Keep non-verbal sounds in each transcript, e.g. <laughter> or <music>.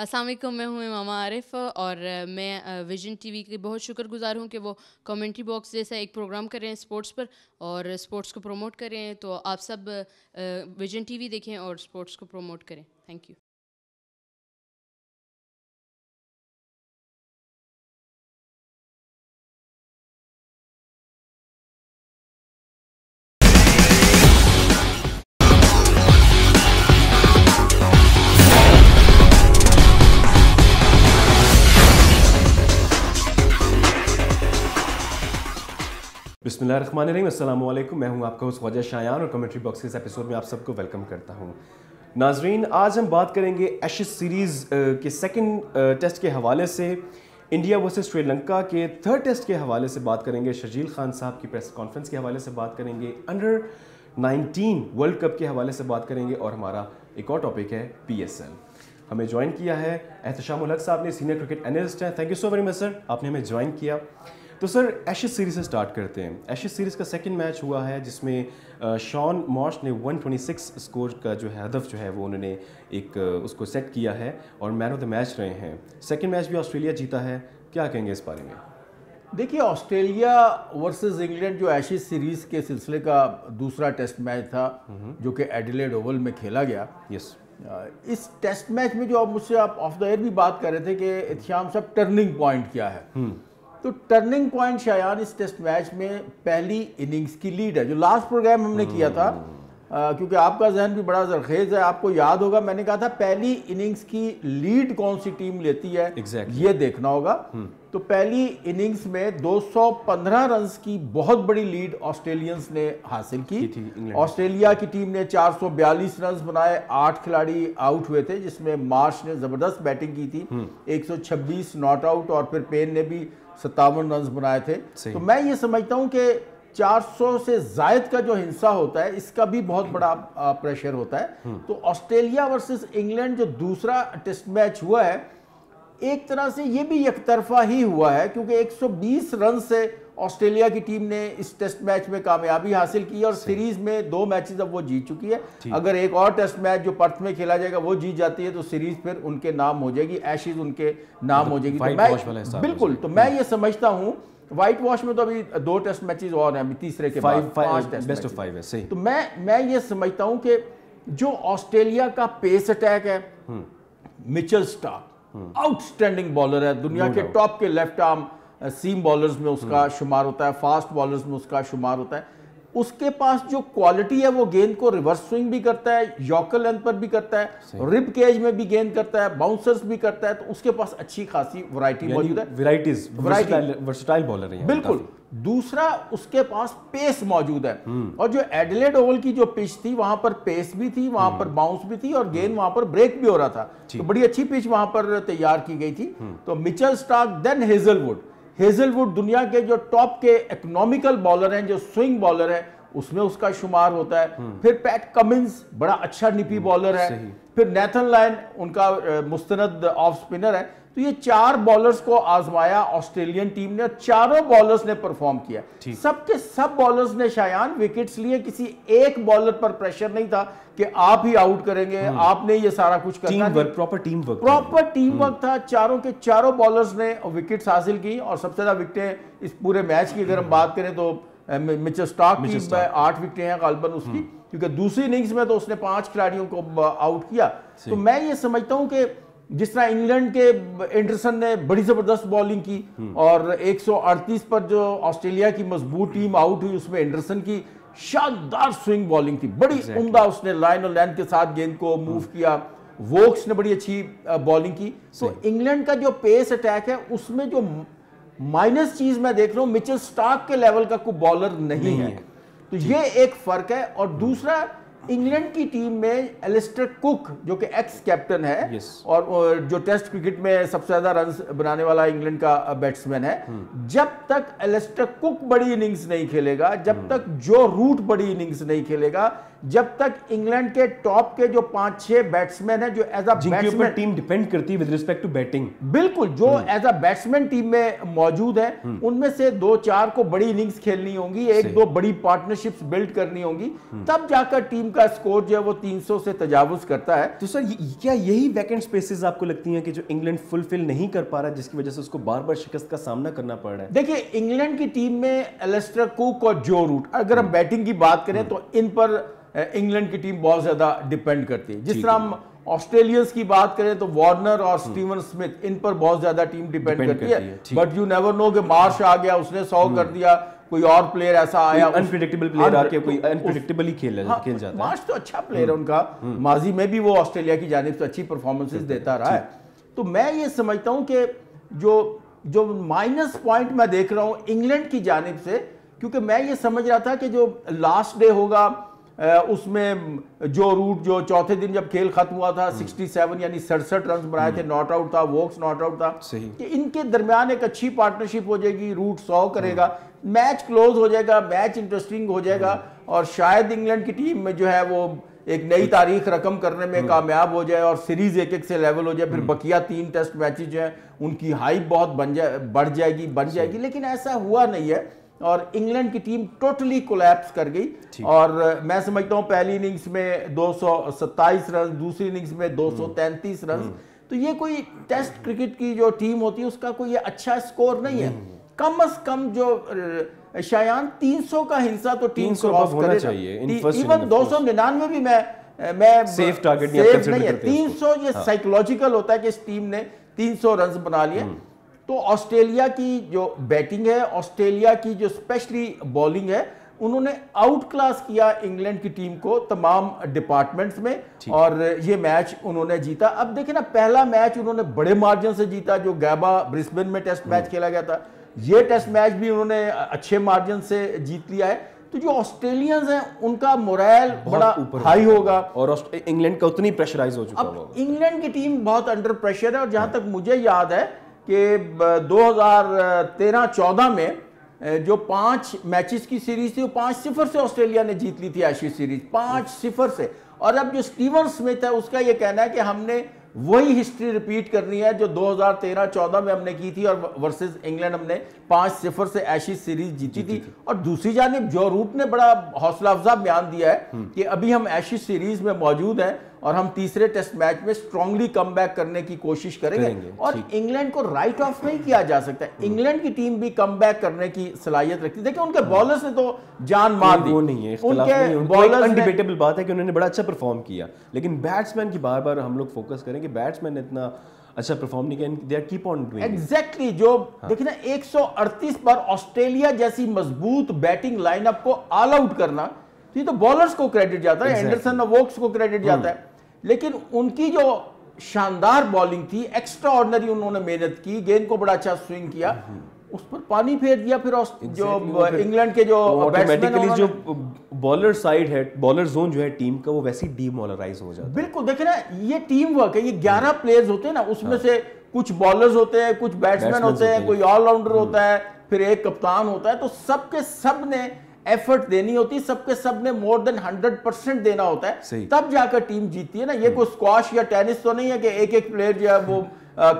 السلام علیکم، میں ہوں امام عارف اور میں ویژن ٹی وی کی بہت شکر گزار ہوں کہ وہ کمنٹری باکس جیسا ایک پروگرام کر رہے ہیں اسپورٹس پر اور اسپورٹس کو پروموٹ کریں تو آپ سب ویژن ٹی وی دیکھیں اور اسپورٹس کو پروموٹ کریں۔ تھینک یو بسم اللہ الرحمن الرحیم، السلام علیکم۔ میں ہوں آپ کا خواجہ شایان اور کمنٹری باکس کے اس ایپیسوڈ میں آپ سب کو ویلکم کرتا ہوں۔ ناظرین، آج ہم بات کریں گے ایشز سیریز کے سیکنڈ ٹیسٹ کے حوالے سے۔ انڈیا ورسز سری لنکا کے تھرڈ ٹیسٹ کے حوالے سے بات کریں گے۔ شرجیل خان صاحب کی پریس کانفرنس کے حوالے سے بات کریں گے۔ انڈر نائنٹین ورلڈ کپ کے حوالے سے بات کریں گے اور ہمارا ایک اور ٹاپک ہے پی ایس ایل ہمیں جوائن کیا ہے۔ احتشام الحق صاحب نے سینئر کرکٹ انالسٹ ہیں۔ Thank you so very much sir آپ نے ہمیں جوائن کیا۔ تو سر ایشز سیریز سے سٹارٹ کرتے ہیں۔ ایشز سیریز کا سیکنڈ میچ ہوا ہے جس میں شان مارش نے ون ٹوئنٹی سکس اسکور کا جو ہے ہدف جو ہے وہ انہوں نے ایک اس کو سیٹ کیا ہے اور مین آف دا میچ رہے ہیں۔ سیکنڈ میچ بھی آسٹریلیا جیتا ہے۔ کیا کہیں گے اس بارے میں؟ دیکھیے آسٹریلیا ورسز انگلینڈ جو ایشز سیریز کے سلسلے کا دوسرا ٹیسٹ میچ تھا جو کہ ایڈیلیڈ اوول میں کھیلا گیا۔ یس اس ٹیسٹ میچ میں جو آپ مجھ سے آپ آف دا ایئر بھی بات کر رہے تھے کہ اتشام صاحب ٹرننگ پوائنٹ کیا ہے۔ تو ٹرننگ پوائنٹ شایان اس ٹیسٹ میچ میں پہلی اننگز کی لیڈ ہے جو لاسٹ پروگرام ہم نے کیا تھا کیونکہ آپ کا ذہن بھی بڑا زرخیز ہے آپ کو یاد ہوگا میں نے کہا تھا پہلی اننگز کی لیڈ کون سی ٹیم لیتی ہے؟ یہ دیکھنا ہوگا۔ تو پہلی اننگز میں دو سو پندرہ رنز کی بہت بڑی لیڈ آسٹریلینز نے حاصل کی. آسٹریلیا کی ٹیم نے چار سو بیالیس رنز بنائے آٹھ کھلاڑی آؤٹ ہوئے تھے جس میں مارش نے زبردست بیٹنگ کی تھی. ایک سو چھبیس ناٹ آؤٹ اور پھر پین نے بھی ستاون رنز بنائے تھے. تو میں یہ سمجھتا ہوں کہ چار سو سے زائد کا جو ہنسا ہوتا ہے اس کا بھی بہت بڑا پریشر ہوتا ہے. تو آسٹریلیا ورسز انگلینڈ جو دوسرا ٹیسٹ میچ ہوا ہے ایک طرح سے یہ بھی یک طرفہ ہی ہوا ہے کیونکہ ایک سو بیس رن سے آسٹریلیا کی ٹیم نے اس ٹیسٹ میچ میں کامیابی حاصل کی اور سیریز میں دو میچز اب وہ جیت چکی ہے۔ اگر ایک اور ٹیسٹ میچ جو پرتھ میں کھیلا جائے گا وہ جیت جاتی ہے تو سیریز پھر ان کے نام ہو جائے گی ایشیز ان کے نام ہو جائے گی۔ بالکل تو میں یہ سمجھتا ہوں وائٹ واش میں تو ابھی دو ٹیسٹ میچز اور ہیں تیسرے کے بعد پانچ ٹیسٹ تو میں میں یہ سمجھتا ہوں کہ جو آسٹریلیا کا پیس اٹیک ہے Mitchell Starc out standing bowler ہے. دنیا کے ٹاپ کے لیفٹ آرم سیم بالرز میں اس کا شمار ہوتا ہے فاسٹ بالرز میں اس کا شمار ہوتا ہے. اس کے پاس جو کوالٹی ہے وہ گیند کو ریورس سوئنگ بھی کرتا ہے یوکل لینتھ پر بھی کرتا ہے رب کیج میں بھی گیند کرتا ہے باؤنسرز بھی کرتا ہے تو اس کے پاس اچھی خاصی ورائٹی یعنی موجود ہے. ورائٹیز ورسٹائل بولر ہیں بالکل. دوسرا اس کے پاس پیس موجود ہے. اور جو ایڈلیڈ اوول کی جو پچ تھی وہاں پر پیس بھی تھی وہاں پر باؤنس بھی تھی اور گیند وہاں پر بریک بھی ہو رہا تھا. تو بڑی اچھی پچ وہاں پر تیار کی گئی تھی. تو Mitchell Starc then Hazlewood Hazlewood دنیا کے جو ٹاپ کے اکنومیکل بالر ہیں جو سوئنگ بالر ہیں اس میں اس کا شمار ہوتا ہے۔ پھر پیٹ کمنز بڑا اچھا نپی بالر ہے۔ پھر نیتھن لائن ان کا مستند آف سپنر ہے۔ تو یہ چار بالرز کو آزمایا آسٹریلین ٹیم نے چاروں بالرز نے پرفارم کیا۔ سب کے سب بالرز نے شایان وکٹس لیے کسی ایک بالر پر پریشر نہیں تھا کہ آپ ہی آؤٹ کریں گے آپ نے یہ سارا کچھ کرنا۔ Proper team work proper team work تھا۔ چاروں کے چاروں بالرز نے وکٹس حاصل کی اور سب سے زیادہ وکٹیں اس پورے میچ کی۔ اگر ہم بات کریں تو مچل سٹاک کی آٹھ وکٹیں ہیں غالباً اس کی۔ کیونکہ دوسری اننگز میں تو اس نے پانچ کھلاڑیوں کو آؤٹ کیا۔ تو میں یہ سمجھتا ہوں کہ جس طرح انگلینڈ کے اینڈرسن نے بڑی زبردست بالنگ کی اور ایک سو اڑتیس پر جو آسٹریلیا کی مضبوط ٹیم آؤٹ ہوئی اس میں اینڈرسن کی شاندار سوئنگ بالنگ تھی۔ بڑی عمدہ اس نے لائن اور لینتھ کے ساتھ گیند کو موو کیا۔ ووکس نے بڑی اچھی بالنگ کی۔ تو انگلینڈ کا جو پیس اٹیک ہے اس میں جو مائنس چیز میں دیکھ رہا ہوں مچل سٹاک کے لیول کا کوئی بالر نہیں ہے۔ تو یہ ایک فرق ہے۔ اور دوسرا انگلینڈ کی ٹیم میں ایلسٹر کک جو کہ ایکس کیپٹن ہے اور جو ٹیسٹ کرکٹ میں سب سے زیادہ رنز بنانے والا انگلینڈ کا بیٹسمین ہے۔ جب تک ایلسٹر کک بڑی اننگز نہیں کھیلے گا جب تک جو روٹ بڑی اننگز نہیں کھیلے گا جب تک انگلینڈ کے ٹاپ کے جو پانچ چھ بیٹسمین ہیں جو ایز اے جن کے اوپر بیٹسمین ٹیم ڈیپینڈ کرتی ہے ریسپیکٹ ٹو بیٹنگ بالکل جو ایز اے بیٹسمین ٹیم میں موجود ہیں ان میں سے دو چار کو بڑی اننگز کھیلنی ہوں گی ایک دو بڑی پارٹنرشپس بلڈ کرنی ہوں گی تب جا کر ٹیم کا سکور جو ہے وہ تین سو سے تجاوز کرتا ہے۔ تو سر کیا یہی ویکنٹ سپیسز آپ کو لگتی ہیں کہ جو انگلینڈ فلفل نہیں کر پا رہا جس کی وجہ سے اس کو بار بار شکست کا سامنا کرنا پڑ رہا ہے؟ دیکھیں انگلینڈ کی ٹیم میں الیسٹر کوک اور جو روٹ اگر ہم بیٹنگ کی بات کریں تو ان پر انگلینڈ کی ٹیم بہت زیادہ ڈیپینڈ کرتی ہے۔ جس طرح ہم آسٹریلینز کی بات کریں تو وارنر اور سٹیون سمتھ ان پر بہت زیادہ ٹیم ڈیپینڈ کرتی ہے۔ بٹ یو نیور نو کہ مارش آ گیا اس نے سو کر دیا کوئی اور پلیئر ایسا آیا انپریڈکٹیبل پلیئر آ کے کوئی انپریڈکٹیبل ہی کھیل کھیل جاتا ہے۔ مارش تو اچھا پلیئر ہے ان کا۔ ماضی میں بھی وہ آسٹریلیا کی جانب سے اچھی پرفارمنسز دیتا رہا ہے۔ تو میں یہ سمجھتا ہوں کہ جو جو مائنس پوائنٹ میں دیکھ رہا ہوں انگلینڈ کی جانب سے کیونکہ میں یہ سمجھ رہا تھا کہ جو لاسٹ ڈے ہوگا اس میں جو روٹ جو چوتھے دن جب کھیل ختم ہوا تھا سکسٹی سیون یعنی سڑسٹھ رنز بنائے تھے ناٹ آؤٹ تھا ووکس ناٹ آؤٹ تھا کہ ان کے درمیان ایک اچھی پارٹنرشپ ہو جائے گی روٹ سو کرے گا میچ کلوز ہو جائے گا میچ انٹرسٹنگ ہو جائے گا اور شاید انگلینڈ کی ٹیم میں جو ہے وہ ایک نئی تاریخ رقم کرنے میں کامیاب ہو جائے اور سیریز ایک ایک سے لیول ہو جائے پھر بقیہ تین ٹیسٹ میچز جو ہیں ان کی ہائپ بہت بن جائے بڑھ جائے گی بن جائے گی لیکن ایسا ہوا نہیں ہے۔ اور انگلینڈ کی ٹیم ٹوٹلی کولیپس کر گئی۔ اور میں سمجھتا ہوں پہلی اننگز میں دو سو ستائیس رنز دوسری اننگز میں دو سو تینتیس رنز تو یہ کوئی ٹیسٹ کرکٹ کی جو ٹیم ہوتی ہے اس کا کوئی اچھا سکور نہیں ہے۔ کم از کم جو شایان تین سو کا ہنسا تو ٹیم کراس کرے چاہیے ایون دو سو ننانوے بھی میں میں سیف ٹارگٹ نہیں ہے تین سو یہ سائیکلوجیکل ہوتا ہے کہ اس ٹیم نے تین سو رنز بنا لیے۔ تو آسٹریلیا کی جو بیٹنگ ہے آسٹریلیا کی جو اسپیشلی بالنگ ہے انہوں نے آؤٹ کلاس کیا انگلینڈ کی ٹیم کو تمام ڈپارٹمنٹس میں اور یہ میچ انہوں نے جیتا۔ اب دیکھیں نا پہلا میچ انہوں نے بڑے مارجن سے جیتا جو گیبا برسبن میں ٹیسٹ میچ کھیلا گیا تھا۔ یہ ٹیسٹ میچ بھی انہوں نے اچھے مارجن سے جیت لیا ہے۔ تو جو آسٹریلینز ہیں ان کا موریل بڑا ہائی ہوگا۔ اور انگلینڈ کا اتنی پریشرائز ہو چکا اب انگلینڈ کی ٹیم بہت انڈر پریشر ہے اور جہاں تک مجھے یاد ہے کہ دو ہزار تیرہ چودہ میں جو پانچ میچز کی سیریز تھی وہ پانچ صفر سے آسٹریلیا نے جیت لی تھی ایشی سیریز۔ پانچ صفر سے۔ اور اب جو سٹیون سمتھ ہے اس کا یہ کہنا ہے کہ ہم نے وہی ہسٹری ریپیٹ کرنی ہے جو دو ہزار تیرہ چودہ میں ہم نے کی تھی اور ورسز انگلینڈ ہم نے پانچ صفر سے ایشی سیریز جیتی تھی۔ اور دوسری جانب جو روٹ نے بڑا حوصلہ افزا بیان دیا ہے کہ ابھی ہم ایشی سیریز میں موجود ہیں۔ اور ہم تیسرے ٹیسٹ میچ میں سٹرونگلی کم بیک کرنے کی کوشش کریں گے. اور انگلینڈ کو رائٹ آف نہیں کیا جا سکتا. انگلینڈ کی ٹیم بھی کم بیک کرنے کی صلاحیت رکھتی. دیکھیں ان کے بولرز نے تو جان مار دی. وہ نہیں ہے. ان کے بولرز انڈیبیٹیبل بات ہے کہ انہوں نے بڑا اچھا پرفارم کیا. لیکن بیٹسمین کی بار بار ہم لوگ فوکس کریں کہ بیٹسمین نے اتنا اچھا پرفارم نہیں کیا. They are keep on doing exactly جو دیکھیں نا ایک سو اڑتیس پر آسٹریلیا جیسی مضبوط بیٹنگ لائن اپ کو آل آؤٹ کرنا تو یہ تو بولرز کو کریڈٹ جاتا ہے اینڈرسن اور ووکس کو کریڈٹ جاتا ہے. لیکن ان کی جو شاندار بالنگ تھی ایکسٹرا آرڈنری انہوں نے محنت کی گیند کو بڑا اچھا سوئنگ کیا اس پر پانی پھیر دیا پھر جو انگلینڈ کے جو آٹومیٹکلی جو بولر سائیڈ ہے بولر زون جو ہے ٹیم کا وہ ویسی ڈی مولرائز ہو جاتا ہے۔ بالکل دیکھیں نا یہ ٹیم ورک ہے یہ گیارہ پلیئرز ہوتے ہیں نا اس میں سے کچھ بولرز ہوتے ہیں کچھ بیٹسمین ہوتے ہیں کوئی آل راؤنڈر ہوتا ہے پھر ایک کپتان ہوتا ہے تو سب کے سب نے ایفرٹ دینی ہوتی سب کے سب نے مور دن ہنڈرڈ پرسنٹ دینا ہوتا ہے۔ تب جا کر ٹیم جیتی ہے نا۔ یہ کوئی سکواش یا ٹینس تو نہیں ہے کہ ایک ایک پلیئر جو ہے وہ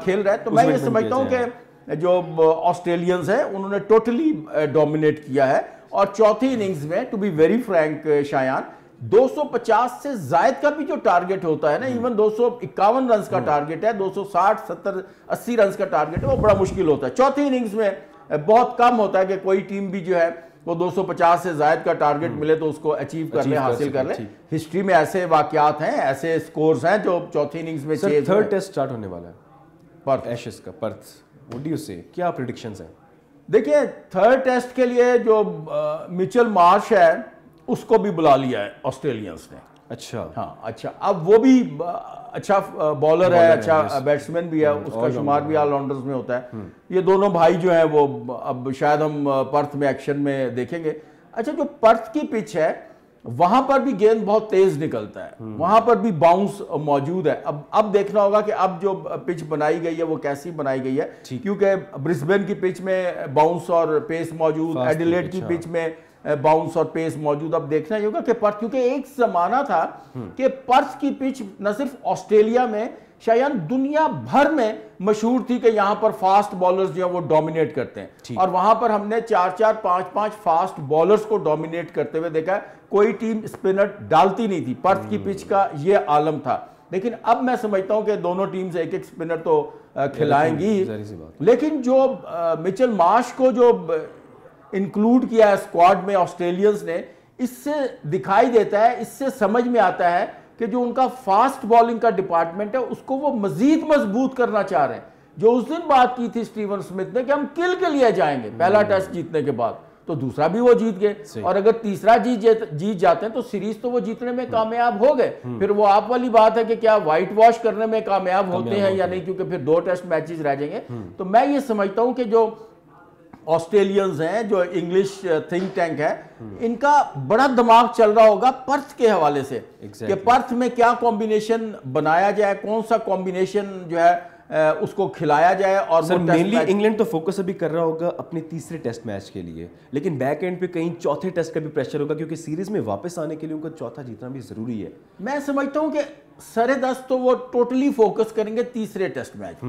کھیل رہا ہے۔ تو میں یہ سمجھتا ہوں کہ جو آسٹریلینز ہیں انہوں نے ٹوٹلی ڈومینیٹ کیا ہے۔ اور چوتھی اننگز میں to be very frank Shayan دو سو پچاس سے زائد کا بھی جو ٹارگٹ ہوتا ہے نا ایون دو سو اکاون رنز کا ٹارگٹ ہے دو سو ساٹھ ستر اسی رنز کا ٹارگٹ ہے وہ بڑا مشکل ہوتا ہے۔ چوتھی اننگز میں بہت کم ہوتا ہے کہ کوئی ٹیم بھی جو ہے وہ دو سو پچاس سے زائد کا ٹارگٹ ملے تو اس کو اچیو کر لے حاصل کر لے ہسٹری میں ایسے واقعات ہیں ایسے سکورز ہیں جو چوتھی اننگز میں چیز تھرڈ ٹیسٹ سٹارٹ ہونے والا ہے۔ پرتھ۔ ایشز کا پرتھ۔ Do you say? کیا پریڈکشنز ہیں؟ دیکھیں تھرڈ ٹیسٹ کے لیے جو مچل مارش ہے اس کو بھی بلا لیا ہے آسٹریلینز نے۔ اچھا۔ ہاں اچھا۔ اب وہ بھی اچھا بولر ہے اچھا بیٹسمین بھی ہے اس کا شمار بھی آل راؤنڈرز میں ہوتا ہے۔ یہ دونوں بھائی جو ہیں وہ اب شاید ہم پرتھ میں ایکشن میں دیکھیں گے۔ اچھا جو پرتھ کی پچ ہے وہاں پر بھی گیند بہت تیز نکلتا ہے۔ وہاں پر بھی باؤنس موجود ہے۔ اب اب دیکھنا ہوگا کہ اب جو پچ بنائی گئی ہے وہ کیسی بنائی گئی ہے۔ کیونکہ برسبین کی پچ میں باؤنس اور پیس موجود ایڈیلیٹ کی پچ میں باؤنس اور پیس موجود۔ اب دیکھنا یہ ہوگا کہ پرس کیونکہ ایک زمانہ تھا کہ پرس کی پچ نہ صرف آسٹریلیا میں شایان دنیا بھر میں مشہور تھی کہ یہاں پر فاسٹ بولرز جو ہیں وہ ڈومینیٹ کرتے ہیں۔ اور وہاں پر ہم نے چار چار پانچ پانچ فاسٹ بولرز کو ڈومینیٹ کرتے ہوئے دیکھا۔ ہے کوئی ٹیم اسپنر ڈالتی نہیں تھی۔ پرس کی پچ کا یہ عالم تھا۔ لیکن اب میں سمجھتا ہوں کہ دونوں ٹیمز ایک ایک سپنر تو کھلائیں گی۔ لیکن جو مچل مارش کو جو انکلوڈ کیا ہے سکوارڈ میں آسٹریلینز نے اس سے دکھائی دیتا ہے اس سے سمجھ میں آتا ہے کہ جو ان کا فاسٹ بالنگ کا ڈپارٹمنٹ ہے اس کو وہ مزید مضبوط کرنا چاہ رہے ہیں۔ جو اس دن بات کی تھی سٹیون سمتھ نے کہ ہم کل کے لیے جائیں گے پہلا ٹیسٹ جیتنے کے بعد۔ تو دوسرا بھی وہ جیت گئے۔ اور اگر تیسرا جیت جاتے ہیں تو سیریز تو وہ جیتنے میں کامیاب ہو گئے۔ پھر وہ آپ والی بات ہے کہ کیا وائٹ واش کرنے میں کامیاب ہوتے ہیں یا نہیں؟ کیونکہ پھر دو ٹیسٹ میچز رہ جائیں گے۔ تو میں یہ سمجھتا ہوں کہ جو آسٹریلینز ہیں جو انگلش تھنک ٹینک ہے ان کا بڑا دماغ چل رہا ہوگا پرتھ کے حوالے سے کہ پرتھ میں کیا کومبینیشن بنایا جائے کون سا کومبینیشن جو ہے اس کو کھلایا جائے اور سر مینلی انگلینڈ تو فوکس ابھی کر رہا ہوگا اپنے تیسرے ٹیسٹ میچ کے لیے لیکن بیک اینڈ پہ کہیں چوتھے ٹیسٹ کا بھی پریشر ہوگا کیونکہ سیریز میں واپس آنے کے لیے ان کا چوتھا جیتنا بھی ضروری ہے۔ میں سمجھتا ہوں کہ سر دس تو وہ ٹوٹلی فوکس کریں گے تیسرے ٹیسٹ میچ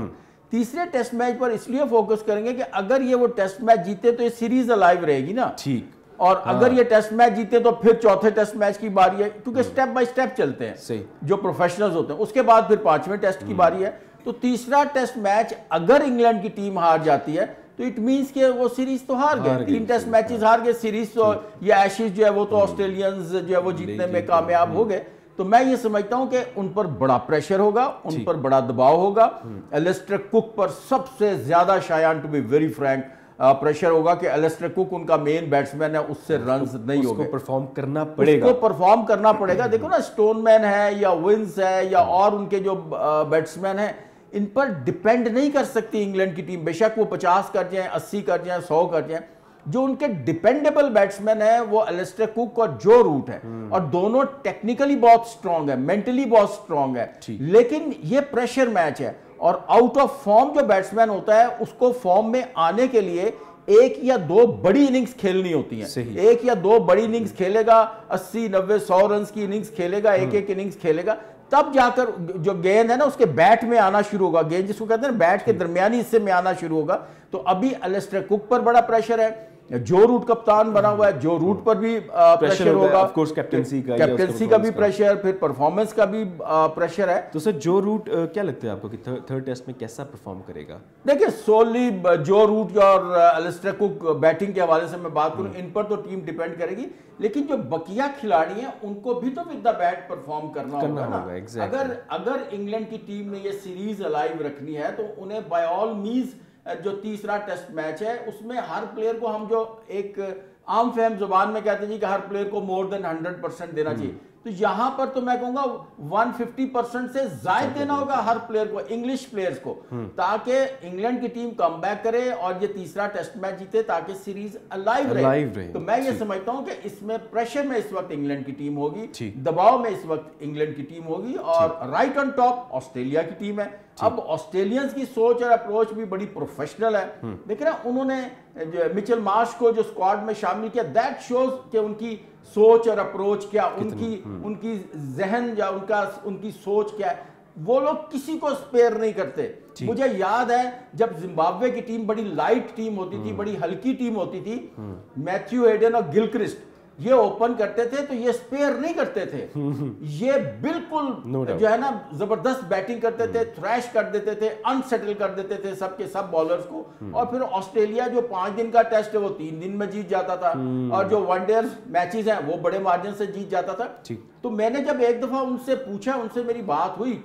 تیسرے ٹیسٹ میچ پر اس لیے فوکس کریں گے کہ اگر یہ وہ ٹیسٹ میچ جیتے تو یہ سیریز الائیو رہے گی نا۔ ٹھیک۔ اور ہاں۔ اگر یہ ٹیسٹ میچ جیتے تو پھر چوتھے ٹیسٹ میچ کی باری ہے کیونکہ سٹیپ بائی سٹیپ چلتے ہیں۔ جو پروفیشنلز ہوتے ہیں اس کے بعد پھر پانچویں ٹیسٹ کی باری ہے۔ تو تیسرا ٹیسٹ میچ اگر انگلینڈ کی ٹیم ہار جاتی ہے تو اٹ مینس کہ وہ سیریز تو ہار گئے۔ تین ٹیسٹ میچز ہار گئے سیریز تو یہ ایشیز جو ہے وہ تو آسٹریلینز جو ہے وہ جیتنے میں کامیاب ہو گئے۔ تو میں یہ سمجھتا ہوں کہ ان پر بڑا پریشر ہوگا ان پر بڑا دباؤ ہوگا۔ الیسٹر کک پر سب سے زیادہ Shayan to be very frank pressure ہوگا کہ الیسٹر کک ان کا مین بیٹسمین ہے اس سے رنز نہیں ہوگا اس کو پرفارم کرنا پڑے گا۔ اس کو پرفارم کرنا پڑے گا۔ دیکھو نا سٹون مین ہے یا ونز ہے یا اور ان کے جو بیٹسمین ہیں ان پر ڈیپینڈ نہیں کر سکتی انگلینڈ کی ٹیم۔ بے شک وہ پچاس کر جائیں اسی کر جائیں سو کر جائیں جو ان کے ڈیپینڈیبل بیٹسمین ہیں وہ الیسٹر کوک اور جو روٹ ہے اور دونوں ٹیکنیکلی بہت سٹرونگ ہے مینٹلی بہت سٹرونگ ہے لیکن یہ پریشر میچ ہے اور آؤٹ آف فارم جو بیٹسمین ہوتا ہے اس کو فارم میں آنے کے لیے ایک یا دو بڑی اننگز کھیلنی ہوتی ہیں۔ ایک یا دو بڑی اننگز کھیلے گا اسی نوے سو رنز کی اننگز کھیلے گا ایک ایک اننگز کھیلے گا۔ تب جا کر جو گیند ہے نا اس کے بیٹ میں آنا شروع ہوگا۔ گیند جس کو کہتے ہیں بیٹ کے درمیانی حصے میں آنا شروع ہوگا۔ تو ابھی الیسٹر کک پر بڑا پریشر ہے۔ جو روٹ کپتان بنا ہوا ہے جو روٹ پر بھی پریشر ہوگا کیپٹنسی کا کیپٹنسی کا بھی پریشر پھر پرفارمنس کا بھی پریشر ہے۔ تو سر جو روٹ کیا لگتا ہے آپ کو کہ تھرڈ ٹیسٹ میں کیسا پرفارم کرے گا؟ دیکھیں سولی جو روٹ اور الیسٹر کوک بیٹنگ کے حوالے سے میں بات کروں ان پر تو ٹیم ڈیپینڈ کرے گی۔ لیکن جو بقیہ کھلاڑی ہیں ان کو بھی تو ود دا بیٹ پرفارم کرنا ہوگا نا۔ اگر اگر انگلینڈ کی ٹیم نے یہ سیریز الائیو رکھنی ہے تو انہیں بائی آل میز جو تیسرا ٹیسٹ میچ ہے، اس میں ہر پلیئر کو ہم جو ایک عام فہم زبان میں کہتے ہیں جی کہ ہر پلیئر کو مور دین ہنڈرڈ پرسنٹ دینا چاہیے۔ تو یہاں پر تو میں کہوں گا ون ففٹی پرسنٹ سے زائد دینا ہوگا ہر پلیئر کو انگلش پلیئرز کو۔ تاکہ انگلینڈ کی ٹیم کم بیک کرے اور یہ تیسرا ٹیسٹ میچ جیتے تاکہ سیریز الائیو رہے۔ تو میں یہ سمجھتا ہوں کہ اس میں پریشر میں اس وقت انگلینڈ کی ٹیم ہوگی دباؤ میں اس وقت انگلینڈ کی ٹیم ہوگی اور رائٹ آن ٹاپ آسٹریلیا کی ٹیم ہے۔ اب آسٹریلینز کی سوچ اور اپروچ بھی بڑی پروفیشنل ہے۔ دیکھ رہے ہیں انہوں نے مچل مارش کو جو سکوارڈ میں شامل کیا دیٹ شوز کہ ان کی سوچ اور اپروچ کیا ان کی ان کی ذہن یا ان کا ان کی سوچ کیا ہے وہ لوگ کسی کو سپیر نہیں کرتے۔ مجھے یاد ہے جب زمبابوے کی ٹیم بڑی لائٹ ٹیم ہوتی تھی بڑی ہلکی ٹیم ہوتی تھی میتھیو ایڈن اور گلکرسٹ۔ یہ اوپن کرتے تھے تو یہ سپیر نہیں کرتے تھے. <laughs> یہ بالکل جو ہے نا زبردست بیٹنگ کرتے تھے تھریش کر دیتے تھے انسیٹل کر دیتے تھے سب کے سب بالرز کو. اور پھر آسٹریلیا جو پانچ دن کا ٹیسٹ ہے وہ تین دن میں جیت جاتا تھا. اور جو ون ڈیئر میچز ہیں وہ بڑے مارجن سے جیت جاتا تھا. تو میں نے جب ایک دفعہ ان سے پوچھا ان سے میری بات ہوئی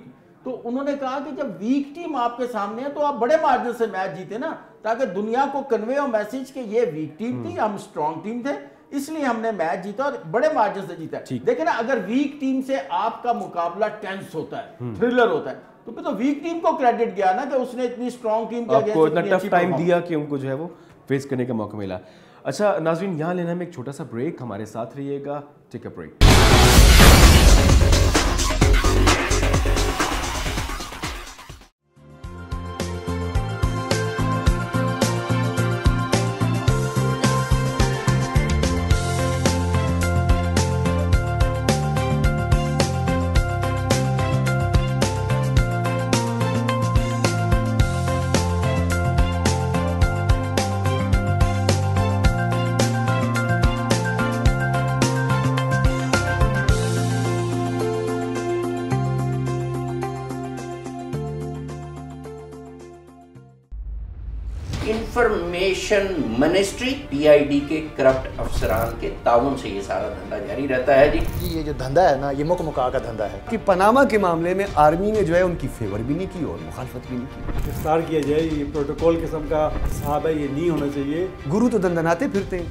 تو انہوں نے کہا کہ جب ویک ٹیم آپ کے سامنے ہے تو آپ بڑے مارجن سے میچ جیتے نا تاکہ دنیا کو کنوے اور میسیج کہ یہ ویک ٹیم تھی ہم سٹرونگ ٹیم تھے. اس لیے ہم نے میچ جیتا اور بڑے مارجن سے جیتا ہے۔ دیکھیں نا اگر ویک ٹیم سے آپ کا مقابلہ ٹینس ہوتا ہے تھرلر ہوتا ہے تو پھر تو ویک ٹیم کو کریڈٹ گیا نا کہ اس نے اتنی سٹرونگ ٹیم کے آپ کو اتنا ٹف ٹائم دیا کہ ان کو جو ہے وہ فیس کرنے کا موقع ملا۔ اچھا ناظرین یہاں لینا میں ایک چھوٹا سا بریک ہمارے ساتھ رہیے گا۔ Take a break information ministry P I D کے کرپٹ افسران کے تعاون سے یہ سارا دھندا جاری رہتا ہے جی۔ یہ جو دھندا ہے نا یہ مک مکا کا دھندا ہے۔ کہ پناما کے معاملے میں آرمی نے جو ہے ان کی فیور بھی نہیں کی اور مخالفت بھی نہیں کی۔ گرفتار کیا جائے یہ پروٹوکول قسم کا صاحب ہے یہ نہیں ہونا چاہیے۔ گرو تو دندناتے پھرتے ہیں۔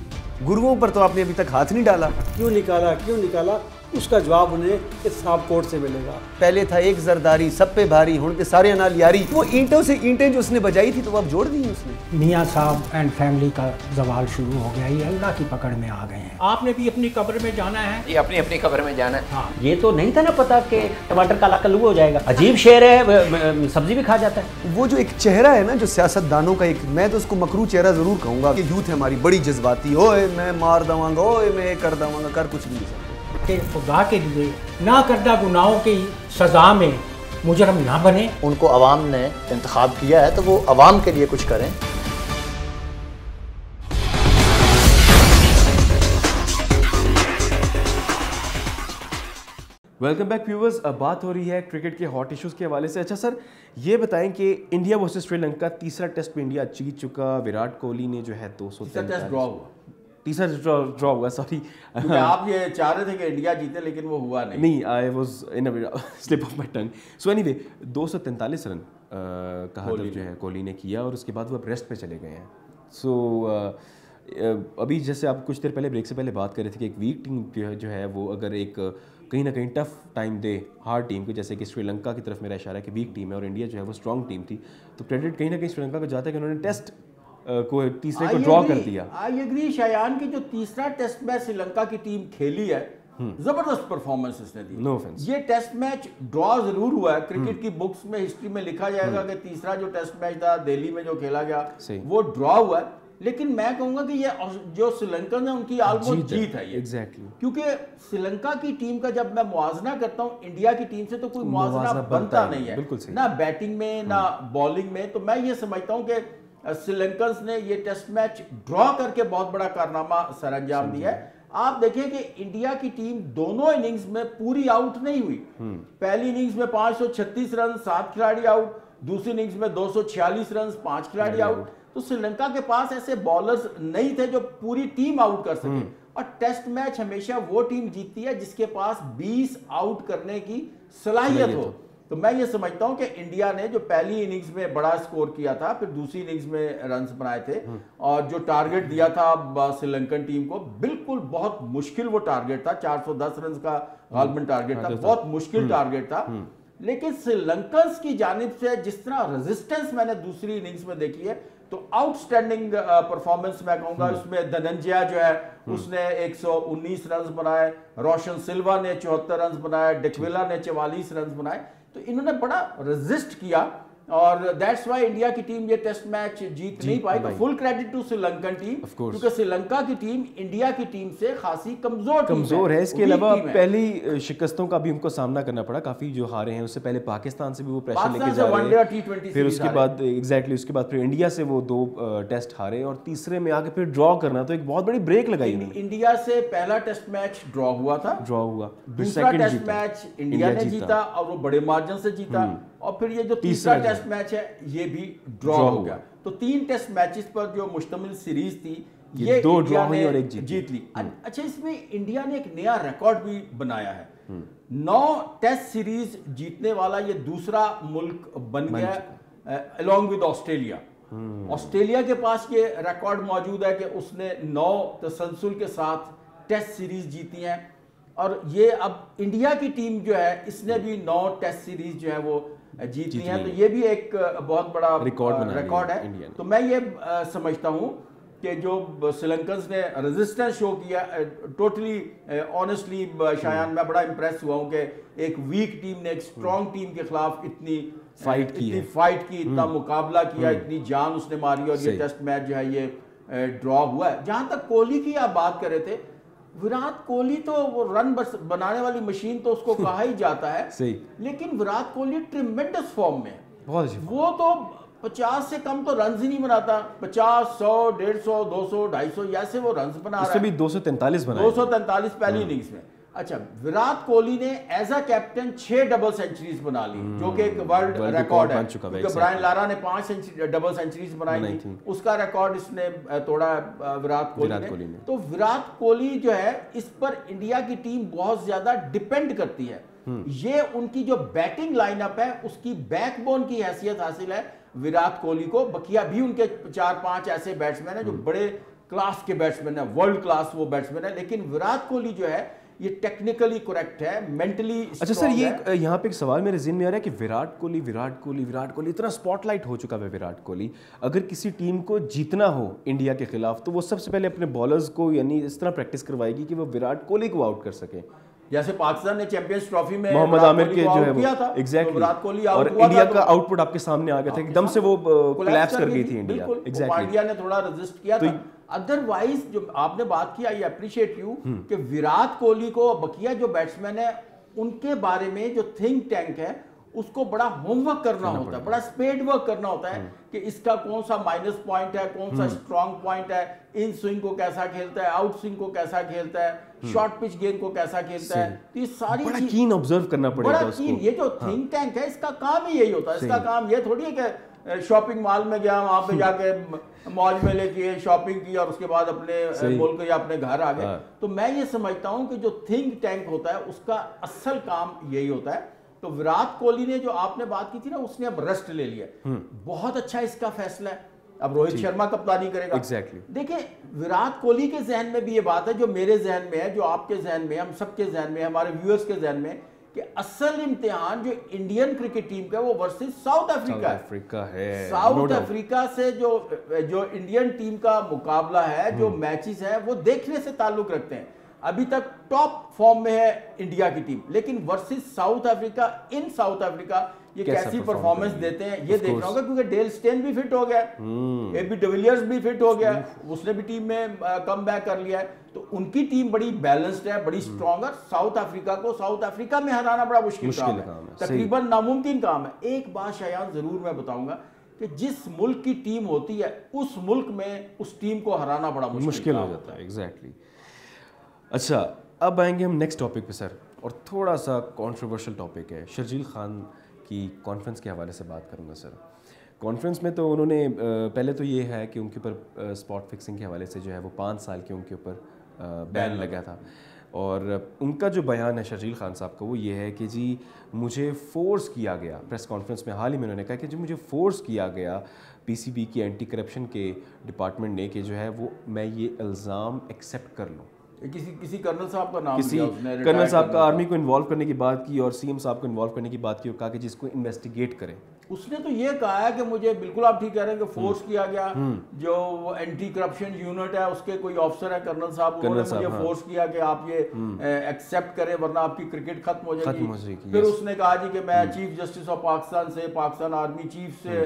گروؤں پر تو آپ نے ابھی تک ہاتھ نہیں ڈالا۔ کیوں نکالا کیوں نکالا؟ اس کا جواب انہیں اس صاحب کورٹ سے ملے گا۔ پہلے تھا ایک زرداری سب پہ بھاری ہوں تے سارے انال یاری۔ وہ اینٹوں سے اینٹیں جو اس نے بجائی تھی تو وہ اب جوڑ دی اس نے۔ میاں صاحب اینڈ فیملی کا زوال شروع ہو گیا۔ یہ اللہ کی پکڑ میں آ گئے ہیں۔ آپ نے بھی اپنی قبر میں جانا ہے؟ یہ اپنی اپنی خبر میں جانا ہے۔ یہ تو نہیں تھا نا پتا کہ ٹماٹر کالا کلو ہو جائے گا۔ عجیب شعر ہے سبزی بھی کھا جاتا ہے۔ وہ جو ایک چہرہ ہے نا جو سیاست دانوں کا ایک میں تو اس کو مکرو چہرہ ضرور کہوں گا کہ یوتھ ہے ہماری بڑی جذباتی۔ ہوئے میں مار دواں گا اوئے میں کر دواں گا کر کچھ بھی نہیں۔ سکتا کہ خدا کے لیے نہ کردہ گناہوں کی سزا میں مجرم نہ بنے۔ ان کو عوام نے انتخاب کیا ہے تو وہ عوام کے لیے کچھ کریں۔ ویلکم بیک ویورز اب بات ہو رہی ہے کرکٹ کے ہاٹ ایشوز کے حوالے سے۔ اچھا سر یہ بتائیں کہ انڈیا ورسز سری لنکا تیسرا ٹیسٹ میں انڈیا جیت چکا وراٹ کوہلی نے جو ہے دو سو ٹیسٹ ڈرا ہوا۔ تیسرا ڈرا ہوا سوری آپ یہ چاہ رہے تھے کہ انڈیا جیتے لیکن وہ ہوا نہیں۔ نہیں I was in slip of my tongue so anyway دو سو تینتالیس رن کا ہدف جو ہے کوہلی نے کیا اور اس کے بعد وہ اب ریسٹ پہ چلے گئے ہیں۔ سو ابھی جیسے آپ کچھ دیر پہلے بریک سے پہلے بات کر رہے تھے کہ ایک ویک ٹیم جو ہے وہ اگر ایک کہیں نہ کہیں ٹف ٹائم دے ہارڈ ٹیم کو جیسے کہ سری لنکا کی طرف میرا اشارہ ہے کہ ویک ٹیم ہے اور انڈیا جو ہے وہ اسٹرانگ ٹیم تھی تو کریڈٹ کہیں نہ کہیں سری لنکا کو جاتا ہے کہ انہوں نے ٹیسٹ کو تیسرے کو ڈرا کر دیا۔ آئی اگری شایان کی جو تیسرا ٹیسٹ میچ سری لنکا کی ٹیم کھیلی ہے زبردست پرفارمنس اس نے دی. یہ ٹیسٹ میچ ڈرا ضرور ہوا ہے۔ کرکٹ کی بکس میں ہسٹری میں لکھا جائے گا کہ تیسرا جو ٹیسٹ میچ تھا دہلی میں جو کھیلا گیا. وہ ڈرا ہوا ہے۔ لیکن میں کہوں گا کہ یہ جو سری لنکن ہے ان کی آلموسٹ جیت ہے۔ یہ۔ کیونکہ سری لنکا کی ٹیم کا جب میں موازنہ کرتا ہوں انڈیا کی ٹیم سے تو کوئی موازنہ بنتا نہیں ہے. نہ بیٹنگ میں نہ بالنگ میں۔ تو میں یہ سمجھتا ہوں کہ سری لنکنز نے یہ ٹیسٹ میچ ڈرا کر کے بہت بڑا کارنامہ سر انجام دیا ہے۔ آپ دیکھیں کہ انڈیا کی ٹیم دونوں اننگز میں پوری آؤٹ نہیں ہوئی۔ پہلی اننگز میں پانچ سو چھتیس رن سات کھلاڑی آؤٹ۔ دوسری اننگز میں دو سو چھیالیس رن پانچ کھلاڑی آؤٹ۔ تو سری لنکا کے پاس ایسے بالرز نہیں تھے جو پوری ٹیم آؤٹ کر سکے اور ٹیسٹ میچ ہمیشہ وہ ٹیم جیتتی ہے جس کے پاس بیس آؤٹ کرنے کی صلاحیت ہو۔ تو میں یہ سمجھتا ہوں کہ انڈیا نے جو پہلی اننگز میں بڑا سکور کیا تھا پھر دوسری اننگز میں رنز بنائے تھے اور جو ٹارگٹ دیا تھا سری لنکن ٹیم کو بالکل بہت مشکل وہ ٹارگٹ تھا چار سو دس رنز کا غالباً ٹارگٹ تھا بہت مشکل ٹارگٹ تھا۔ لیکن سری لنکنز کی جانب سے جس طرح ریزسٹنس میں نے دوسری اننگز میں دیکھی ہے تو آؤٹ سٹینڈنگ پرفارمنس میں کہوں گا اس میں دننجیا جو ہے اس نے ایک سو انیس رنز بنائے روشن سلوا نے چوہتر رنز بنائے ڈکویلا نے چوالیس رنز بنائے۔ تو انہوں نے بڑا رزسٹ کیا اور دیٹس وائی انڈیا کی ٹیم یہ ٹیسٹ میچ جیت نہیں پائی تو full credit to Sri Lankan team کیونکہ سری لنکا کی ٹیم انڈیا کی ٹیم سے خاصی کمزور کمزور ہے۔ اس کے علاوہ پہلی شکستوں کا بھی ان کو سامنا کرنا پڑا۔ کافی جو ہارے ہیں اس سے پہلے پاکستان سے بھی وہ پریشر لے کے جا رہے ہیں۔ پھر اس کے بعد ایگزیکٹلی اس کے بعد پھر انڈیا سے وہ دو ٹیسٹ ہارے اور تیسرے میں آگے پھر ڈرا کرنا تو ایک بہت بڑی بریک لگائی انہوں نے۔ انڈیا سے پہلا ٹیسٹ میچ ڈرا ہوا تھا۔ ڈرا ہوا۔ دوسرا ٹیسٹ میچ انڈیا نے جیتا۔ اور وہ بڑے مارجن سے جیتا۔ اور پھر یہ جو تیسرا ٹیسٹ میچ ہے یہ بھی ڈرا ہو گیا۔ تو تین ٹیسٹ میچز پر جو مشتمل سیریز تھی یہ دو ڈرا ہوئی اور ایک جیت لی۔ اچھا اس میں انڈیا نے ایک نیا ریکارڈ بھی بنایا ہے۔ نو ٹیسٹ سیریز جیتنے والا یہ دوسرا ملک بن گیا along with آسٹریلیا آسٹریلیا کے پاس یہ ریکارڈ موجود ہے کہ اس نے نو تسلسل کے ساتھ ٹیسٹ سیریز جیتی ہیں۔ اور یہ اب انڈیا کی ٹیم جو ہے اس نے بھی نو ٹیسٹ سیریز جو ہے وہ جیتنی ہے تو یہ بھی ایک بہت بڑا ریکارڈ ہے تو میں یہ سمجھتا ہوں کہ جو سری لنکنز نے ریزسٹنس شو کیا ٹوٹلی آنیسٹلی شایان میں بڑا امپریس ہوا ہوں کہ ایک ویک ٹیم نے ایک اسٹرانگ ٹیم کے خلاف اتنی فائٹ کی اتنی فائٹ کی اتنا مقابلہ کیا اتنی جان اس نے ماری اور یہ ٹیسٹ میچ جو ہے یہ ڈرا ہوا ہے۔ جہاں تک کوہلی کی آپ بات کر رہے تھے وراٹ کوہلی تو وہ رن بنانے والی مشین تو اس کو <laughs> کہا ہی جاتا ہے لیکن وراٹ کوہلی ٹریمنڈس فارم میں وہ تو پچاس سے کم تو رنز ہی نہیں بناتا۔ پچاس سو ڈیڑھ سو دو سو ڈھائی سو ایسے وہ رنز بنا رہا ہے۔ بھی دو سو تینتالیس دو سو تینتالیس پہلی اننگز میں۔ اچھا وراٹ کوہلی نے ایز اے کیپٹن چھ ڈبل سینچریز بنا لی جو کہ ایک ورلڈ ریکارڈ ہے کیونکہ. برائن لارا نے پانچ ڈبل سینچریز بنائی تھی. اس کا ریکارڈ اس نے توڑا ہے اہ, وراٹ کوہلی وراٹ کوہلی نے نے. تو وراٹ کوہلی جو ہے اس پر انڈیا کی ٹیم بہت زیادہ ڈیپینڈ کرتی ہے یہ ان کی جو بیٹنگ لائن اپ ہے اس کی بیک بون کی حیثیت حاصل ہے وراٹ کوہلی کو بقیہ بھی ان کے چار پانچ ایسے بیٹسمین ہیں جو بڑے کلاس کے بیٹسمین ہیں ورلڈ کلاس وہ بیٹسمین ہیں لیکن وراٹ کوہلی جو ہے یہ ٹیکنیکلی کریکٹ ہے مینٹلی اچھا سر یہ یہاں پہ ایک سوال میرے ذہن میں آ رہا ہے کہ وراٹ کوہلی وراٹ کوہلی وراٹ کوہلی اتنا سپاٹ لائٹ ہو چکا ہے وراٹ کوہلی۔ اگر کسی ٹیم کو جیتنا ہو انڈیا کے خلاف تو وہ سب سے پہلے اپنے بالرز کو یعنی اس طرح پریکٹس کروائے گی کہ وہ وراٹ کوہلی کو آؤٹ کر سکیں جیسے پاکستان نے چیمپئنز ٹرافی میں محمد عامر کے جو ہے وہ ایگزیکٹلی وراٹ کوہلی اور انڈیا کا آؤٹ پٹ آپ کے سامنے آ گیا تھا ایک دم سے وہ کولیپس کر گئی تھی انڈیا ایگزیکٹلی پانڈیا نے تھوڑا رزسٹ کیا تھا۔ ادروائز جو آپ نے بات کی آئی اپریشیٹ یو کہ وراٹ کوہلی کو بقیہ جو بیٹسمین ہیں ان کے بارے میں جو تھنک ٹینک ہے اس کو بڑا ہوم ورک کرنا ہوتا ہے بڑا سپیڈ ورک کرنا ہوتا ہے کہ اس کا کون سا مائنس پوائنٹ ہے کون سا سٹرونگ پوائنٹ ہے ان سوئنگ کو کیسا کھیلتا ہے آؤٹ سوئنگ کو کیسا کھیلتا ہے شارٹ پچ گیند کو کیسا کھیلتا ہے تو یہ ساری بڑا کین آبزرو کرنا پڑے بڑا گا اس کین یہ جو تھنک ٹینک ہے اس کا کام ہی یہی ہوتا ہے۔ اس کا کام یہ تھوڑی ہے کہ شاپنگ مال میں گیا وہاں پہ جا کے مال میں لے کے شاپنگ کی اور اس کے بعد اپنے ملک یا اپنے گھر آ گئے تو میں یہ سمجھتا ہوں کہ جو تھنک ٹینک ہوتا ہے اس کا اصل کام یہی ہوتا ہے۔ تو وراٹ کوہلی نے جو آپ نے بات کی تھی نا اس نے اب ریسٹ لے لیا۔ بہت اچھا اس کا فیصلہ ہے۔ اب روہت شرما کپتانی کرے گا۔ Exactly. دیکھیں وراٹ کوہلی کے ذہن میں بھی یہ بات ہے جو میرے ذہن میں ہے جو آپ کے ذہن میں ہم سب کے ذہن میں ہمارے ویورز کے ذہن میں ہے کہ اصل امتحان جو انڈین کرکٹ ٹیم کا ہے وہ ورسز ساؤتھ افریقہ ہے۔ افریقہ ہے ساؤتھ افریقہ سے جو جو انڈین ٹیم کا مقابلہ ہے جو میچز ہیں وہ دیکھنے سے تعلق رکھتے ہیں۔ ابھی تک ٹاپ فارم میں ہے انڈیا کی ٹیم لیکن versus South Africa in South Africa یہ کیسی پرفارمنس؟ دیتے ہیں؟ یہ دیکھنا ہوگا کیونکہ ڈیل سٹین بھی فٹ ہو گیا۔ اے بی ڈیویلیئرز بھی فٹ ہو گیا۔ اس نے بھی ٹیم میں کم بیک کر لیا ہے۔ تو ان کی ٹیم بڑی بیلنسڈ ہے بڑی سٹرونگ ہے۔ ساؤتھ افریقہ کو ساؤتھ افریقہ میں ہرانا بڑا مشکل کام ہے، ہے۔ تقریباً ناممکن کام ہے۔ ایک بات شایان ضرور میں بتاؤں گا کہ جس ملک کی ٹیم ہوتی ہے اس ملک میں اس ٹیم کو ہرانا بڑا مشکل ہو جاتا ہے ایگزیکٹلی اچھا اب آئیں گے ہم نیکسٹ ٹاپک پہ سر۔ اور تھوڑا سا کانٹروورشل ٹاپک ہے۔ شرجیل خان کی کانفرنس کے حوالے سے بات کروں گا سر۔ کانفرنس میں تو انہوں نے پہلے تو یہ ہے کہ ان کے اوپر اسپاٹ فکسنگ کے حوالے سے جو ہے وہ پانچ سال کے ان کے اوپر بین لگا تھا۔ اور ان کا جو بیان ہے شرجیل خان صاحب کا وہ یہ ہے کہ جی مجھے فورس کیا گیا۔ پریس کانفرنس میں حال ہی میں انہوں نے کہا کہ جی مجھے فورس کیا گیا پی سی بی کی اینٹی کرپشن کے ڈپارٹمنٹ نے کہ جو ہے وہ میں یہ الزام ایکسیپٹ کر لوں۔ کسی کسی کرنل صاحب کا نام کسی کرنل صاحب کا۔ آرمی کو انوالو کرنے کی بات کی اور سی ایم صاحب کو انوالو کرنے کی بات کی اور کہا کہ جس کو انویسٹیگیٹ کریں۔ اس نے تو یہ کہا ہے کہ مجھے بالکل آپ ٹھیک کہہ رہے ہیں کہ فورس کیا گیا۔ جو اینٹی کرپشن یونٹ ہے اس کے کوئی آفسر ہے کرنل صاحب انہوں نے مجھے فورس کیا کہ آپ یہ ایکسیپٹ کریں ورنہ آپ کی کرکٹ ختم ہو جائے گی۔ پھر اس نے کہا جی کہ میں چیف جسٹس آف پاکستان سے پاکستان آرمی چیف سے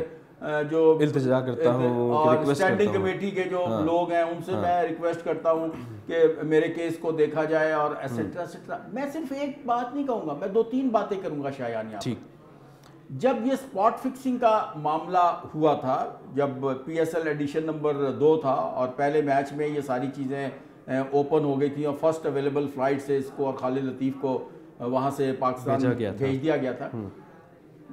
جو التجا کرتا ہوں اور اسٹینڈنگ کمیٹی کے جو لوگ ہیں ان سے میں ریکویسٹ کرتا ہوں کہ میرے کیس کو دیکھا جائے اور ایسیٹرا ایسیٹرا میں صرف ایک بات نہیں کہوں گا میں دو تین باتیں کروں گا شایان یہاں۔ ٹھیک۔ جب یہ سپاٹ فکسنگ کا معاملہ ہوا تھا جب P S L edition number دو تھا اور پہلے میچ میں یہ ساری چیزیں اوپن ہو گئی تھیں اور فرسٹ اویلیبل فلائٹ سے اس کو اور خالد لطیف کو وہاں سے پاکستان بھیج دیا گیا تھا۔